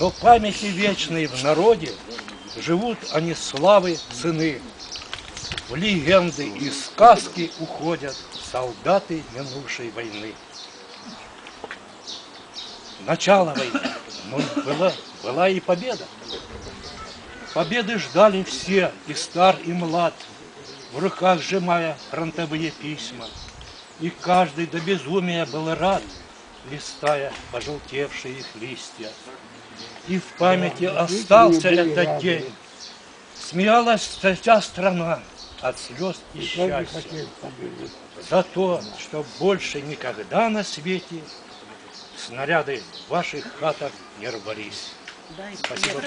Но памяти вечной в народе живут они славы сыны. В легенды и сказки уходят солдаты минувшей войны. Начало войны, но была, была и победа. Победы ждали все, и стар, и млад, в руках сжимая фронтовые письма. И каждый до безумия был рад, листая пожелтевшие их листья. И в памяти остался этот день. Смеялась вся страна от слез и счастья за то, что больше никогда на свете снаряды в ваших хатах не рвались. Спасибо.